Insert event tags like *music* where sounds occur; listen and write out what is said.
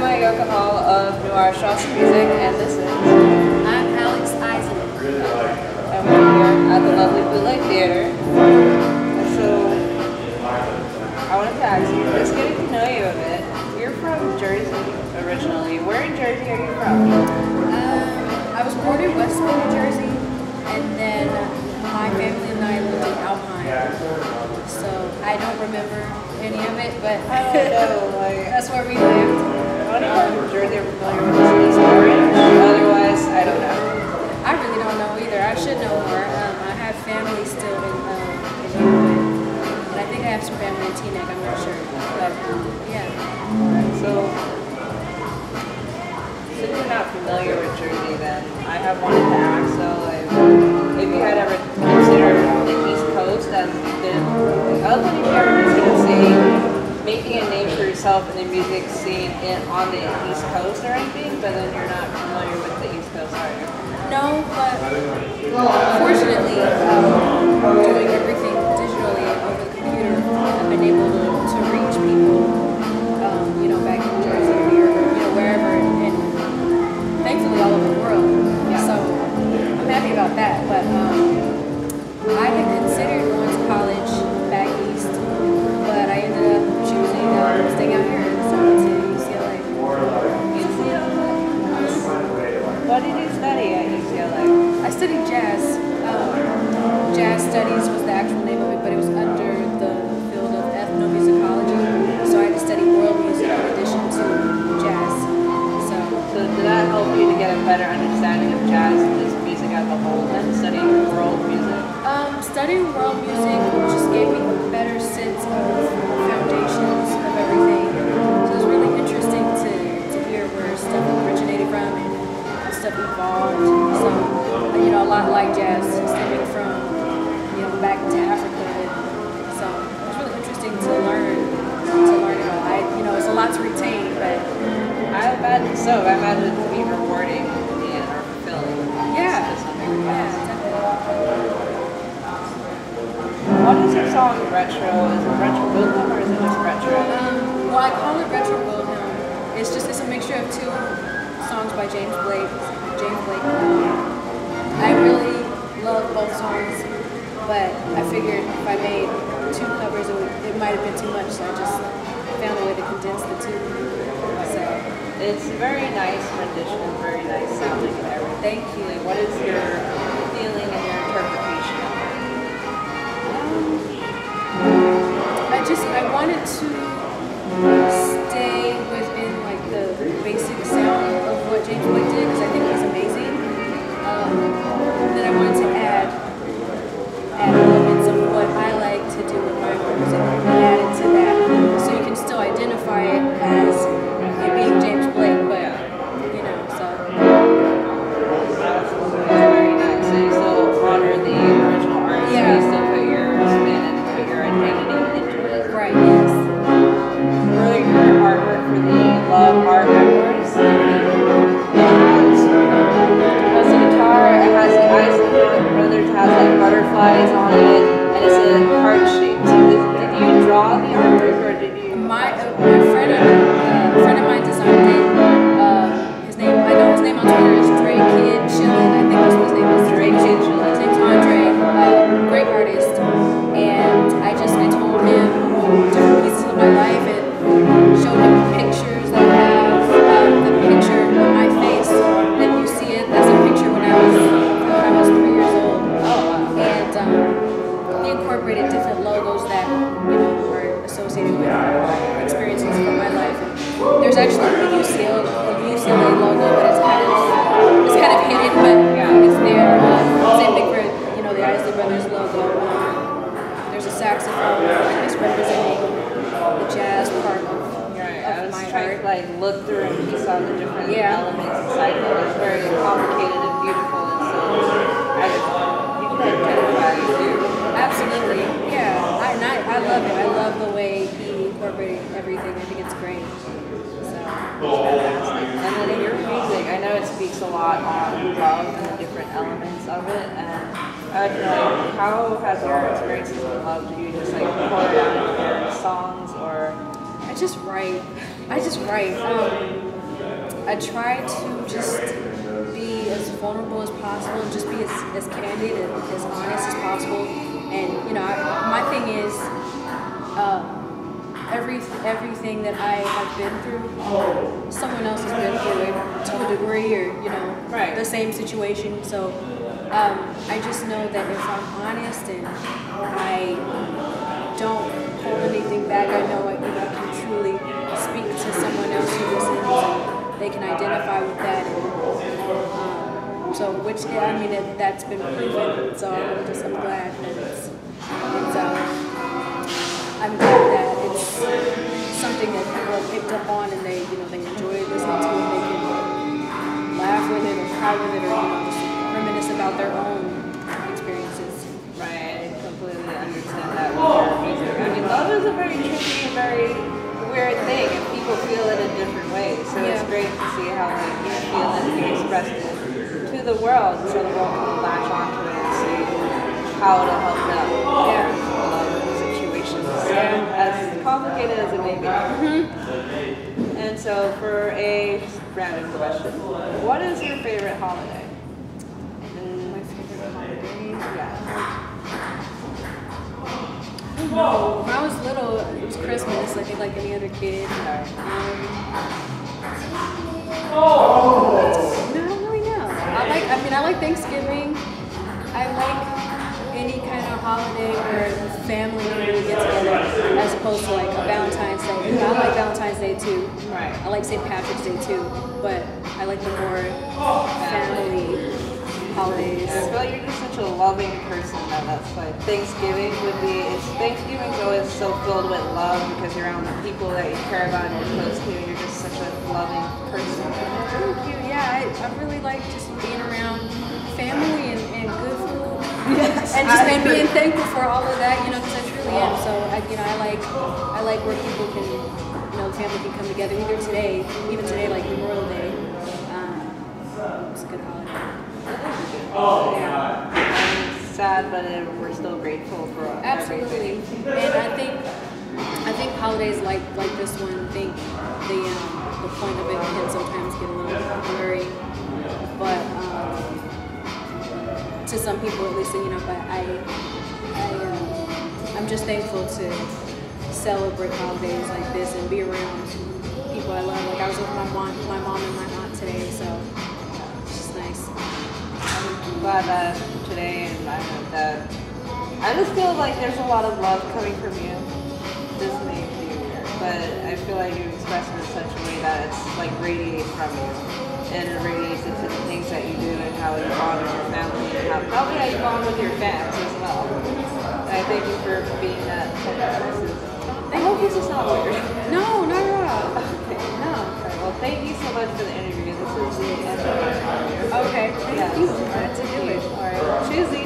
I'm Ayoka Hall of Noir Shots Music, and this is. I'm Alex Isley. And we're here at the lovely Bootleg Theater. And so, I wanted to ask you, just getting to know you a bit. You're from Jersey originally. Where in Jersey are you from? Um, I was born in West New Jersey, and then my family and I lived in Alpine. So I don't remember any of it, but I don't know. Like, that's where we lived. A lot of people from Jersey are familiar with this story. Otherwise, I don't know. I really don't know either. I should know more. Um, I have family still in, um, in Alpine. I think I have some family in Teaneck, I'm not sure. But um, yeah. So, since you're not familiar with Jersey, then I have wanted to ask, so like, if you had ever considered the East Coast as the, other than if you ever considered say, making a name for yourself in the music scene in, on the East Coast or anything, but then you're not familiar with the East Coast, are you? No, but fortunately, Studied jazz. A jazz stemming from, you know, back to Africa. So it's really interesting to learn, to learn it all. I, you know, it's a lot to retain, but I imagine so. I imagine it to be rewarding and or fulfilling. yeah. To some degree. Yeah, definitely. What is your song retro? Is it retro Wilhelm or is it just retro? Um, well, I call it Retro Wilhelm. It's just it's a mixture of two songs by James Blake. James Blake. I really love both songs, but I figured if I made two covers, it, would, it might have been too much. So I just found a way to condense the two. So It's very nice rendition, very nice sounding and everything. thank you. Like, What is your feeling and your interpretation of it? I just I wanted to jovem. Experiences from my life. There's actually a UCLA, the UCLA logo, but it's kind of it's kind of hidden, but Yeah. it's there. Uh, same thing for you know the Isley Brothers logo. Um, there's a saxophone that's representing the jazz part of, Right, I of was my trying art. to like look through and piece out the different Yeah. elements inside it. It's very complicated and beautiful, and so I, you can identify. Absolutely, yeah. I, I, I love it. I love the way everything. I think it's great. So. Fantastic. And then in your music, I know it speaks a lot on love and the different elements of it. And I would like, how has your experiences with love? Do you just like pour it out in your songs, or I just write. I just write. Um, I try to just be as vulnerable as possible, just be as, as candid and as honest as possible. And you know, I, my thing is, uh, every everything that I have been through, someone else has been through it to a degree, or you know, Right. the same situation. So um, I just know that if I'm honest and I don't hold anything back, I know I, you know, I can truly speak to someone else who listens they can identify with that. And, um, so, which I mean, it, that's been proven. So I'm just I'm glad that it's, it's um, I'm glad that something that people have picked up on and they, you know, they enjoy listening to and they can laugh with it or cry with it or, you know, just reminisce about their own experiences. Right, I completely understand that with your music. I mean, love is a very tricky and very weird thing, and people feel it in different ways. So it's great to see how like you feel it and express it to the world, so the world can latch onto it and see how to help them. Yeah. Love situations, as complicated as it may be. And so, for a random question, what is your favorite holiday? And My favorite holiday. yeah. No, when I was little, it was Christmas. I think like any other kid. Um, no, I don't really know. I like. I mean, I like Thanksgiving. I like any kind of holiday where family can really get together, as opposed to like a Valentine's Day. I like Valentine's Day too. Right. I like St. Patrick's Day too, but I like the more family holidays. I feel like you're just such a loving person that that's like Thanksgiving would be it's Thanksgiving's always so filled with love because you're around the people that you care about and you're close to. You're just such a loving person. Thank you. Yeah, I, I really like just being around family Yes, and just and being thankful for all of that, you know, because I truly am. So I, you know, I like I like where people can, you know, family can come together. Either today, even today, like Memorial Day. Um, it's a good holiday. Oh. Yeah. It's sad, but uh, we're still grateful for Absolutely. everything. And I think I think holidays like like this one, I think the um, the point of it can sometimes get a little blurry. But um, to some people at least, you know, but I I um, I'm just thankful to celebrate holidays like this and be around people I love. Like I was with my mom my mom and my aunt today, so it's just nice. I'm glad that today and I hope that I just feel like there's a lot of love coming from you this May New Year, but I feel like you express it in such a way that it's like radiates from you and it radiates into the things that you do and how you bond with your family and how, probably how you bond with your fans as well. And I thank you for being that person. I hope this is not weird. No, not at all. *laughs* Okay, no. Right, well, thank you so much for the interview. This is the end of the interview. Okay, thank yeah, you. Glad to do. All right, cheesy.